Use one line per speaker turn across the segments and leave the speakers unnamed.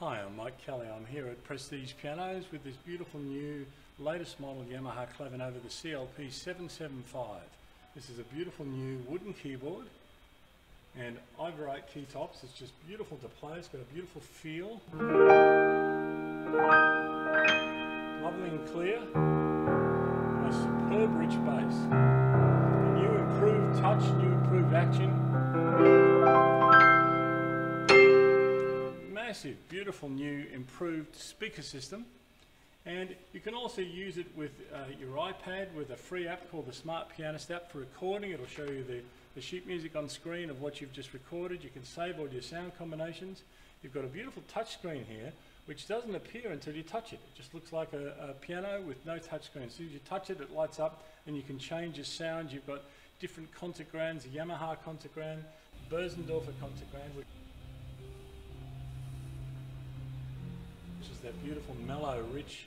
Hi, I'm Mike Kelly. I'm here at Prestige Pianos with this beautiful new latest model Yamaha Clavinova, the CLP 775. This is a beautiful new wooden keyboard and Ivorite key tops. It's just beautiful to play. It's got a beautiful feel. Lovely and clear. A superb rich bass. Massive, beautiful new improved speaker system. And you can also use it with uh, your iPad with a free app called the Smart Pianist app for recording. It'll show you the, the sheet music on screen of what you've just recorded. You can save all your sound combinations. You've got a beautiful touch screen here, which doesn't appear until you touch it. It just looks like a, a piano with no touch screen. As soon as you touch it, it lights up and you can change your sound. You've got different Concert Grands, Yamaha Concert Grand, Bösendorfer Concert Grand, that beautiful, mellow, rich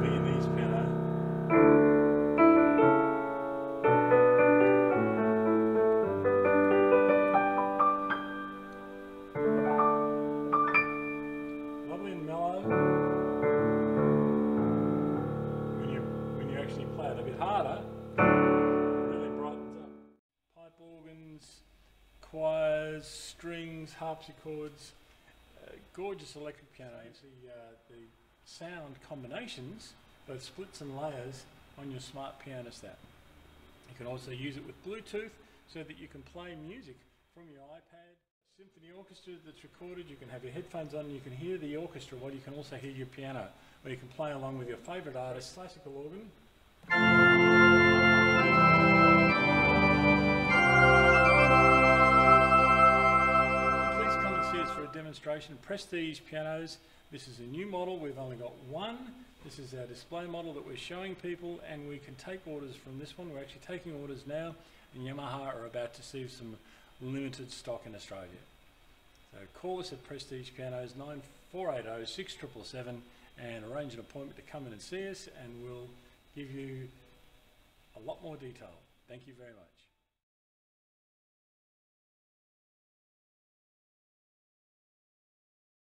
Viennese piano. Lovely mellow. When you when you actually play it a bit harder, really brightens up. Pipe organs, choirs, strings, harpsichords, gorgeous electric piano. See uh, the sound combinations, both splits and layers, on your smart piano app. You can also use it with Bluetooth so that you can play music from your iPad. Symphony orchestra that's recorded, you can have your headphones on and you can hear the orchestra while you can also hear your piano, or you can play along with your favourite artist, classical organ. Demonstration. Prestige Pianos. This is a new model. We've only got one. This is our display model that we're showing people and we can take orders from this one. We're actually taking orders now and Yamaha are about to see some limited stock in Australia. So call us at Prestige Pianos 9480 6777 and arrange an appointment to come in and see us and we'll give you a lot more detail. Thank you very much.